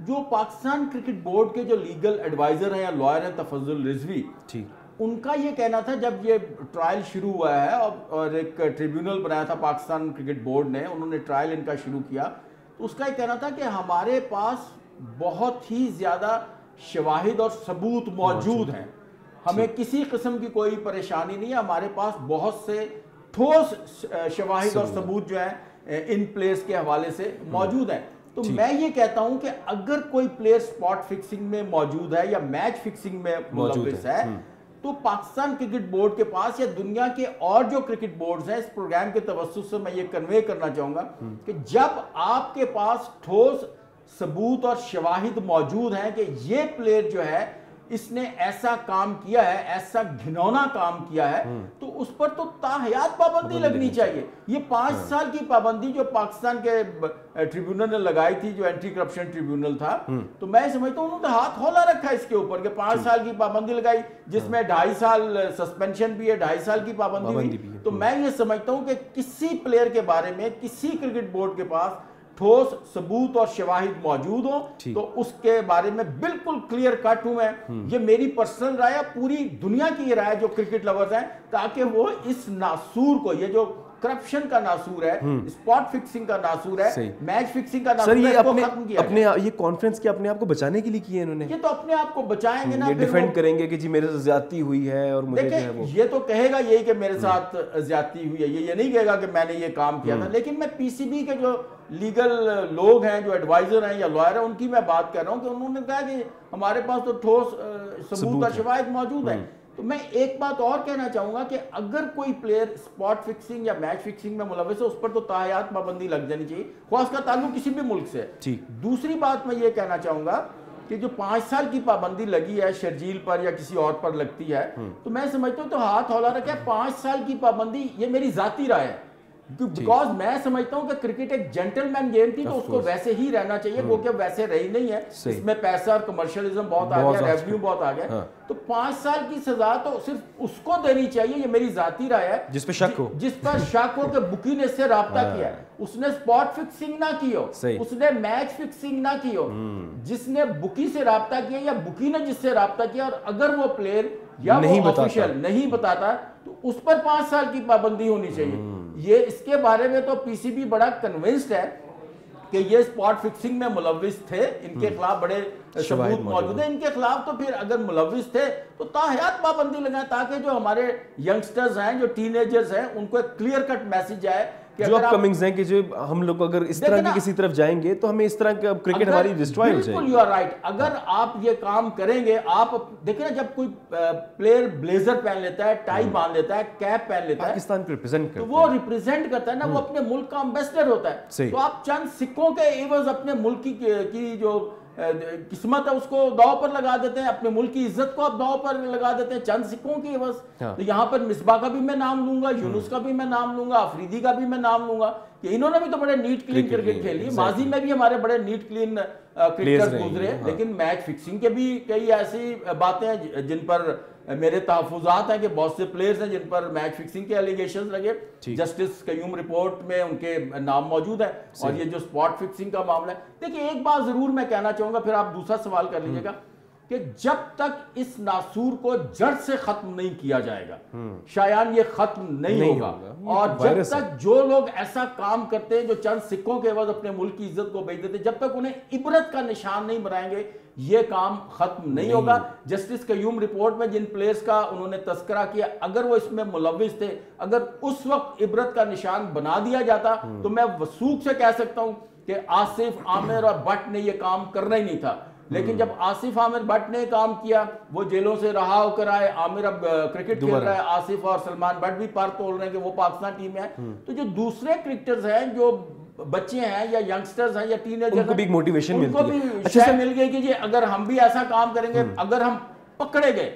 جو پاکستان کرکٹ بورڈ کے جو لیگل ایڈوائزر ہیں یا لائر ہیں تفضل رضوی ٹھیک ان کا یہ کہنا تھا جب یہ ٹرائل شروع ہوا ہے اور ایک ٹریبیونل بنایا تھا پاکستان کرکٹ بورڈ نے انہوں نے ٹرائل ان کا شروع کیا۔ تو اس کا یہ کہنا تھا کہ ہمارے پاس بہت ہی زیادہ شواہد اور ثبوت موجود ہیں۔ ہمیں کسی قسم کی کوئی پریشانی نہیں ہے ہمارے پاس بہت سے ٹھوس شواہد اور ثبوت جو ہیں ان پلیئرز کے حوالے سے موجود ہیں۔ تو میں یہ کہتا ہوں کہ اگر کوئی پلیئر سپاٹ فکسنگ میں موجود ہے یا میچ فکسنگ میں ملوث ہے۔ تو پاکستان کرکٹ بورڈ کے پاس یا دنیا کے اور جو کرکٹ بورڈز ہیں اس پروگرام کے توسط سے میں یہ کنوے کرنا چاہوں گا کہ جب آپ کے پاس ٹھوس ثبوت اور شواہد موجود ہیں کہ یہ پلیئر جو ہے اس نے ایسا کام کیا ہے ایسا گھنونا کام کیا ہے تو اس پر تو تاحیات پابندی لگنی چاہیے۔ یہ پانچ سال کی پابندی جو پاکستان کے ٹریبیونل نے لگائی تھی جو اینٹی کرپشن ٹریبیونل تھا تو میں سمجھتا ہوں انہوں نے ہاتھ ہولا رکھا اس کے اوپر کہ پانچ سال کی پابندی لگائی جس میں ڈھائی سال سسپینشن بھی ہے ڈھائی سال کی پابندی ہوئی۔ تو میں یہ سمجھتا ہوں کہ کسی پلیئر کے بارے میں کسی کرکٹ بورڈ کے پاس ٹھوس ثبوت اور شواہد موجود ہوں تو اس کے بارے میں بالکل کلیئر کٹ ہوں میں۔ یہ میری پرسنل رائے پوری دنیا کی یہ رائے جو کرکٹ لورز ہیں تاکہ وہ اس ناسور کو یہ جو کرپشن کا ناسور ہے سپاٹ فکسنگ کا ناسور ہے میچ فکسنگ کا ناسور ہے یہ اس کو اپنے ختم کیا اپنے یہ کانفرنس کے اپنے آپ کو بچانے کے لیے کیے انہوں نے۔ یہ تو اپنے آپ کو بچائیں گے نا یہ ڈیفینڈ کریں گے کہ جی میرے سے زیادتی ہوئی ہے اور مجھے جو ہے وہ۔ یہ تو کہے گا یہی کہ میرے ساتھ زیادتی ہوئی ہے یہ یہ نہیں کہے گا کہ میں نے یہ کام کیا تھا۔ لیکن میں پی سی بی کے جو لیگل لوگ ہیں جو ایڈوائزر ہیں یا لائر ہیں ان کی میں بات کر رہا ہوں کہ انہوں نے کہا کہ ہمارے پاس تو ٹھوس ثبوت اور شواہد موجود ہیں۔ تو میں ایک بات اور کہنا چاہوں گا کہ اگر کوئی پلیئر سپاٹ فکسنگ یا میچ فکسنگ میں ملوث ہے اس پر تو تاحیات پابندی لگ جانی چاہیے خواہ اس کا تعلق کسی بھی ملک سے ہے۔ دوسری بات میں یہ کہنا چاہوں گا کہ جو پانچ سال کی پابندی لگی ہے شرجیل پر یا کسی اور پر لگتی ہے تو میں سمجھتا ہوں تو ہاتھ ہولا رکھا ہے پانچ سال کی پابندی یہ میری ذاتی رائے ہے۔ بیکاز میں سمجھتا ہوں کہ کرکٹ ایک جنٹل مین گیم تھی تو اس کو ویسے ہی رہنا چاہیے وہ کہ ویسے رہی نہیں ہے۔ اس میں پیسہ اور کمرشلزم بہت آ گیا ریونیو بہت آ گیا تو پانچ سال کی سزا تو صرف اس کو دینی چاہیے یہ میری ذاتی رائے ہے۔ جس پہ شک ہو۔ جس پر شک ہو کہ بکی نے اس سے رابطہ کیا ہے۔ اس نے سپاٹ فکسنگ نہ کی ہو۔ اس نے میچ فکسنگ نہ کی ہو۔ جس نے بکی سے رابطہ کیا یا بکی نے جس سے رابطہ کیا اور اگر وہ پلیئر یا وہ۔ آفیشل نہیں بتاتا تو اس پر پانچ سال کی پابندی ہونی چاہیے۔ یہ اس کے بارے میں تو پی سی بی بڑا کنونسڈ ہے کہ یہ سپاٹ فکسنگ میں ملوث تھے ان کے خلاف بڑے ثبوت موجود ہیں۔ ان کے خلاف تو پھر اگر ملوث تھے تو تاحیات پابندی لگائیں تاکہ جو ہمارے ینگسٹرز ہیں جو ٹین ایجرز ہیں ان کو ایک کلیئر کٹ میسج آئے جو اپ کمنگز ہیں کہ جو ہم لوگ اگر اس طرح کی کسی طرف جائیں گے تو ہمیں اس طرح کا کرکٹ ہماری ڈسٹرائے ہو جائے گی۔ یو آر رائٹ اگر آپ یہ کام کریں گے آپ دیکھیں نا جب کوئی پلیئر بلیزر پہن لیتا ہے ٹائی باندھ لیتا ہے کیپ پہن لیتا ہے پاکستان کو ریپرزینٹ تو کرتے وہ ریپرزینٹ کرتا ہے نا وہ اپنے ملک کا امبیسڈر ہوتا ہے۔ تو آپ چند سکوں کے عوض اپنے ملک کی جو قسمت ہے اس کو داؤ پر لگا دیتے ہیں اپنے ملک کی عزت کو آپ داؤ پر لگا دیتے ہیں چند سکوں کے عوض ہاں۔ تو یہاں پر مصباح کا بھی میں نام لوں گا یونس کا بھی میں نام لوں گا افریدی کا بھی میں نام لوں گا کہ انہوں نے بھی تو بڑے نیٹ کلین کرکٹ کھیلی،. ماضی میں بھی ہمارے بڑے نیٹ کلین کرکٹر رہے ہیں، گزرے ہاں۔ لیکن میچ فکسنگ کے بھی کئی ایسی باتیں ہیں جن پر میرے تحفظات ہیں کہ بہت سے پلیئرز ہیں جن پر میچ فکسنگ کے ایلیگیشنز لگے۔ جسٹس قیوم رپورٹ میں ان کے نام موجود ہیں اور یہ جو سپاٹ فکسنگ کا معاملہ ہے۔ دیکھیں ایک بات ضرور میں کہنا چاہوں گا پھر آپ دوسرا سوال کر لیجیے گا۔ کہ جب تک اس ناسور کو جڑ سے ختم نہیں کیا جائے گا شایان یہ ختم نہیں ہوگا۔ اور جب۔ تک جو لوگ ایسا کام کرتے ہیں جو چند سکوں کے عوض اپنے ملک کی عزت کو بیچ دیتے ہیں جب تک انہیں عبرت کا نشان نہیں بنائیں گے یہ کام ختم نہیں ہوگا۔ جسٹس قیوم رپورٹ میں جن پلیئرز کا انہوں نے تذکرہ کیا اگر وہ اس میں ملوث تھے اگر اس وقت عبرت کا نشان بنا دیا جاتا تو میں وسوخ سے کہہ سکتا ہوں کہ آصف عامر اور بٹ نے یہ کام کرنا ہی نہیں تھا۔ لیکن جب آصف عامر بٹ نے کام کیا وہ جیلوں سے رہا ہو کر آئے عامر اب کرکٹ کھیل رہا ہے آصف اور سلمان بٹ بھی پار تول رہے ہیں کہ وہ پاکستان ٹیم میں ہے۔ تو جو دوسرے کرکٹرز ہیں جو بچے ہیں یا ینگسٹرز ہیں یا ٹین ان کو بھی ایک کو ملتی ہے۔ اچھا سر- مل گئی کہ جی اگر ہم بھی ایسا کام کریں گے اگر ہم پکڑے گئے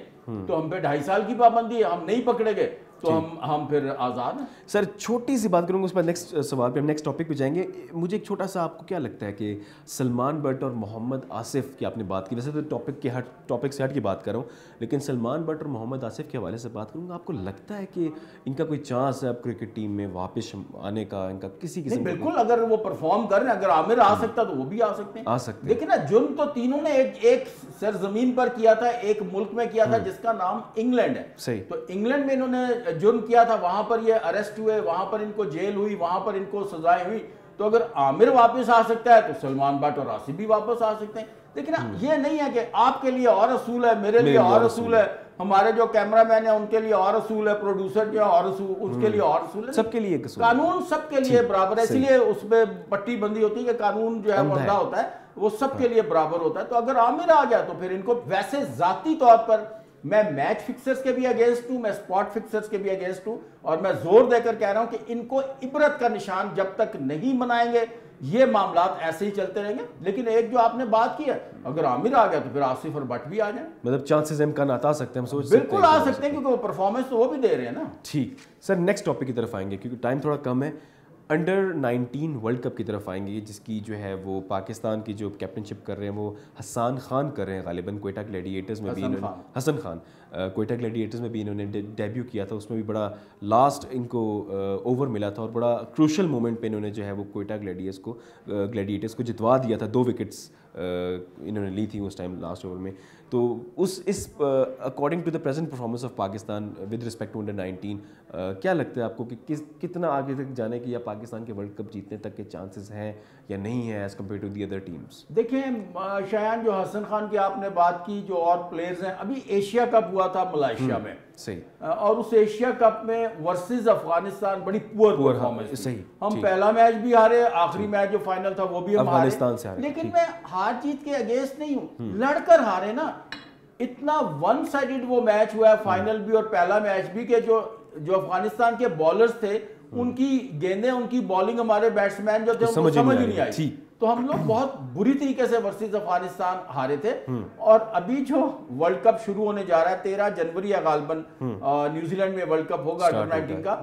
تو ہم پہ ڈھائی سال کی پابندی ہے ہم نہیں پکڑے گئے۔ تو ہم ہم پھر آزاد ہیں؟ سر چھوٹی سی بات کروں گا اس پر نیکسٹ سوال پہ ہم نیکسٹ ٹاپک پہ جائیں گے۔ مجھے ایک چھوٹا سا آپ کو کیا لگتا ہے کہ سلمان بٹ اور محمد آصف کی آپ نے بات کی ویسے تو ٹاپک کے ہٹ ٹاپک سے ہٹ کی بات کر رہا ہوں لیکن سلمان بٹ اور محمد آصف کے حوالے سے بات کروں گا آپ کو لگتا ہے کہ ان کا کوئی چانس ہے اب کرکٹ ٹیم میں واپس آنے کا ان کا کسی قسم بالکل اگر وہ پرفارم کر رہے ہیں اگر عامر آ سکتا تو وہ بھی آ سکتے ہیں۔ آ سکتے ہیں۔ دیکھیں نا جرم تو تینوں نے ایک ایک سرزمین پر کیا تھا ایک ملک میں کیا تھا جس کا نام انگلینڈ ہے۔ صحیح۔ تو انگلینڈ میں انہوں نے جرم کیا تھا وہاں پر یہ اریسٹ ہوئے وہاں پر ان کو جیل ہوئی وہاں پر ان کو سزائیں ہوئی۔ تو اگر عامر واپس آ سکتا ہے تو سلمان بٹ اور آصف بھی واپس آ سکتے ہیں۔ لیکن یہ نہیں ہے کہ آپ کے لیے اور اصول ہے میرے لیے اور اصول ہے۔ ہمارے جو کیمرہ مین ہیں ان کے لیے اور اصول ہے پروڈیوسر جو اور اصول اس کے لیے اور اصول ہے۔ سب کے لیے۔ قانون سب کے لیے برابر ہے اس لیے اس میں پٹی بندی ہوتی ہے کہ قانون جو ہے۔ اندھا ہوتا ہے۔ وہ سب کے لیے برابر ہوتا ہے۔ تو اگر عامر آ گیا تو پھر ان کو ویسے ذاتی طور پر میں میچ فکسرز کے بھی اگینسٹ ہوں میں اسپاٹ فکسرز کے بھی اگینسٹ ہوں۔ اور میں زور دے کر کہہ رہا ہوں کہ ان کو عبرت کا نشان جب تک نہیں منائیں گے یہ معاملات ایسے ہی چلتے رہیں گے۔ لیکن ایک جو آپ نے بات کی ہے اگر عامر آ گیا تو پھر آصف اور بٹ بھی آ جائیں۔ مطلب چانسز امکانات آ سکتے ہیں ہم سوچ سکتے بالکل آ سکتے ہیں کیونکہ وہ پرفارمنس تو وہ بھی دے رہے ہیں نا۔ ٹھیک۔ سر نیکسٹ ٹاپک کی طرف آئیں گے کیونکہ ٹائم تھوڑا کم ہے۔ انڈر نائنٹین ورلڈ کپ کی طرف آئیں گے جس کی جو ہے وہ پاکستان کی جو کیپٹن شپ کر رہے ہیں وہ حسان خان کر رہے ہیں غالباً کوئٹہ گلیڈیٹرز میں بھی انہوں نے حسن خان۔ کوئٹہ گلیڈیٹرز میں بھی انہوں نے ڈیبیو کیا تھا اس میں بھی بڑا لاسٹ ان کو اوور ملا تھا اور بڑا کروشل مومنٹ پہ انہوں نے جو ہے وہ کوئٹہ گلیڈیٹرس کو گلیڈیٹرس کو جتوا دیا تھا۔ دو وکٹس انہوں نے لی تھی اس ٹائم لاسٹ اوور میں۔ تو اس اس according to the present performance of Pakistan with respect to under nineteen کیا لگتا ہے آپ کو کہ کس کتنا آگے تک جانے کی یا پاکستان کے ورلڈ کپ جیتنے تک کے چانسز ہیں یا نہیں ہیں as compare to the other teams دیکھیں شایان جو حسن خان کی آپ نے بات کی جو اور پلیئرز ہیں ابھی ایشیا کپ ہوا تھا ملائیشیا میں۔ صحیح۔ اور اس ایشیا کپ میں ورسز افغانستان بڑی پور پرفارمنس صحیح ہم پہلا میچ بھی ہارے آخری میچ جو فائنل تھا وہ بھی ہم افغانستان سے ہارے لیکن میں ہار جیت کے اگینسٹ نہیں ہوں۔ لڑ کر ہارے نا۔ اتنا ون سائڈڈ وہ میچ ہوا ہے فائنل بھی اور پہلا میچ بھی کہ جو جو افغانستان کے بولرز تھے ان کی گیندیں ان کی بالنگ ہمارے بیٹسمین جو تھے ان کو سمجھ نہیں آئی۔ تو ہم لوگ بہت بری طریقے سے ورسز افغانستان ہارے تھے۔ اور ابھی جو ورلڈ کپ شروع ہونے جا رہا ہے تیرہ جنوری ہے غالباً نیوزی لینڈ میں ورلڈ کپ ہوگا انڈر نائنٹین کا۔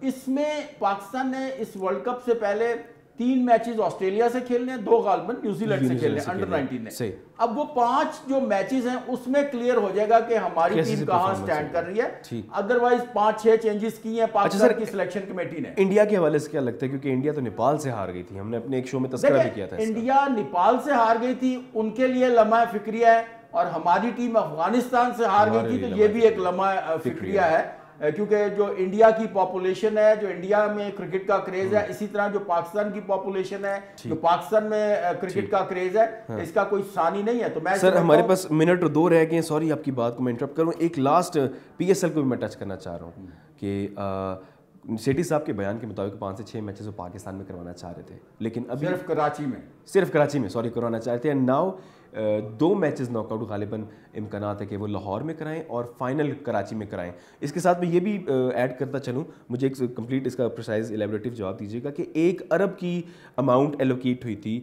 اس میں پاکستان نے اس ورلڈ کپ سے پہلے تین میچز آسٹریلیا سے کھیلنے ہیں دو غالباً نیوزی لینڈ سے کھیلنے ہیں انڈر نائنٹین نے اب وہ پانچ جو میچز ہیں اس میں کلیئر ہو جائے گا کہ ہماری ٹیم کہاں سٹینڈ کر رہی ہے۔ ادروائز پانچ چھ چینجز کی ہیں پاکستان کی سلیکشن کمیٹی نے۔ انڈیا کے حوالے سے کیا لگتا ہے؟ کیونکہ انڈیا تو نیپال سے ہار گئی تھی۔ ہم نے اپنے ایک شو میں تذکرہ بھی کیا تھا انڈیا نیپال سے ہار گئی تھی ان کے لیے لمحہ فکریہ ہے اور ہماری ٹیم افغانستان سے ہار گئی تھی تو یہ بھی ایک لمحہ فکریہ ہے۔ کیونکہ جو انڈیا کی پاپولیشن ہے جو انڈیا میں کرکٹ کا کریز ہے اسی طرح جو پاکستان کی پاپولیشن ہے جو پاکستان میں کرکٹ کا کریز ہے اس کا کوئی ثانی نہیں ہے۔ تو میں سر ہمارے پاس منٹ اور دو رہ گئے ہیں۔ سوری آپ کی بات کو میں انٹرپٹ کروں ایک لاسٹ پی ایس ایل کو بھی میں ٹچ کرنا چاہ رہا ہوں کہ سیٹی صاحب کے بیان کے مطابق پانچ سے چھ میچز وہ پاکستان میں کروانا چاہ رہے تھے۔ لیکن ابھی صرف کراچی میں۔ صرف کراچی میں سوری کروانا چاہ رہے تھے۔ اینڈ ناؤ دو میچز ناک آؤٹ غالباً امکانات ہے کہ وہ لاہور میں کرائیں اور فائنل کراچی میں کرائیں۔ اس کے ساتھ میں یہ بھی ایڈ کرتا چلوں۔ مجھے ایک کمپلیٹ اس کا پرسائز ایلیبریٹیو جواب دیجیے گا کہ ایک ارب کی اماؤنٹ ایلوکیٹ ہوئی تھی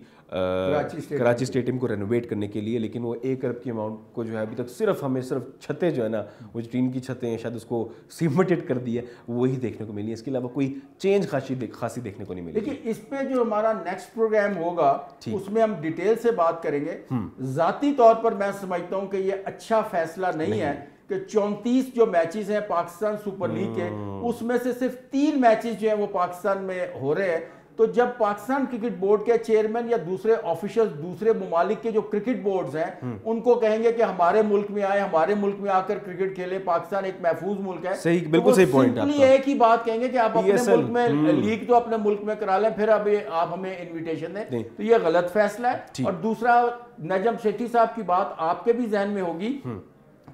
کراچی اسٹیڈیم کو۔ رینوویٹ کرنے کے لیے لیکن وہ ایک ارب کی اماؤنٹ کو جو ہے ابھی تک صرف ہمیں صرف چھتیں جو ہے نا وہ ٹیم کی چھتیں ہیں شاید اس کو سیمنٹڈ کر دی ہے وہی دیکھنے کو ملی۔ ہے اس کے علاوہ کوئی چینج خاصی خاصی دیکھنے کو نہیں ملی۔ لیکن اس پہ جو ہمارا نیکسٹ پروگرام ہوگا اس میں ہم ڈیٹیل سے بات کریں گے۔ ذاتی طور پر میں سمجھتا ہوں کہ یہ اچھا فیصلہ نہیں ہے کہ چونتیس جو میچز ہیں پاکستان سپر لیگ کے اس میں سے صرف تین میچز جو ہیں وہ پاکستان میں ہو رہے ہیں۔ تو جب پاکستان کرکٹ بورڈ کے چیئرمین یا دوسرے آفیشل دوسرے ممالک کے جو کرکٹ بورڈز ہیں ان کو کہیں گے کہ ہمارے ملک میں آئے ہمارے ملک میں آ کر کرکٹ کھیلے پاکستان ایک محفوظ ملک ہے۔ صحیح بالکل صحیح پوائنٹ ہے ایک ہی بات کہیں گے کہ آپ اپنے ملک میں لیگ تو اپنے ملک میں کرا لیں پھر اب آپ ہمیں انویٹیشن دیں۔ تو یہ غلط فیصلہ ہے۔ اور دوسرا نجم شیٹی صاحب کی بات آپ کے بھی ذہن میں ہوگی۔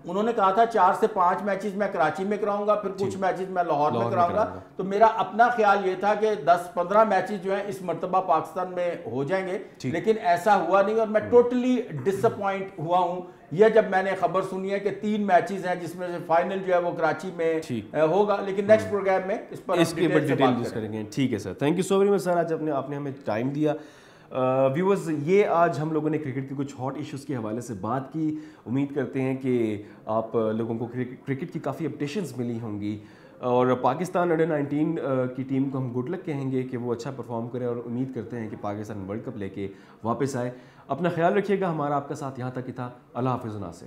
انہوں نے کہا تھا چار سے پانچ میچز میں کراچی میں کراؤں گا پھر کچھ میچز میں لاہور میں کراؤں گا۔ تو میرا اپنا خیال یہ تھا کہ دس پندرہ میچز جو ہیں اس مرتبہ پاکستان میں ہو جائیں گے لیکن ایسا ہوا نہیں اور میں ٹوٹلی ڈس اپوائنٹ ہوا ہوں۔ یہ جب میں نے خبر سنی ہے کہ تین میچز ہیں جس میں سے فائنل جو ہے وہ کراچی میں ہوگا لیکن نیکسٹ پروگرام میں اس پر اس کے اوپر ڈیٹیل کریں۔ گے۔ ٹھیک ہے sir. Thank you so very much sir آج آپ نے ہمیں ٹائم دیا۔ ویورز یہ آج ہم لوگوں نے کرکٹ کے کچھ ہاٹ ایشوز کے حوالے سے بات کی۔ امید کرتے ہیں کہ آپ لوگوں کو کرکٹ کی کافی اپڈیشنز ملی ہوں گی۔ اور پاکستان انڈر نائنٹین کی ٹیم کو ہم گڈ لک کہیں گے کہ وہ اچھا پرفارم کرے اور امید کرتے ہیں کہ پاکستان ورلڈ کپ لے کے واپس آئے۔ اپنا خیال رکھیے گا، ہمارا آپ کا ساتھ یہاں تک ہی تھا۔ اللہ حافظ، ناصر۔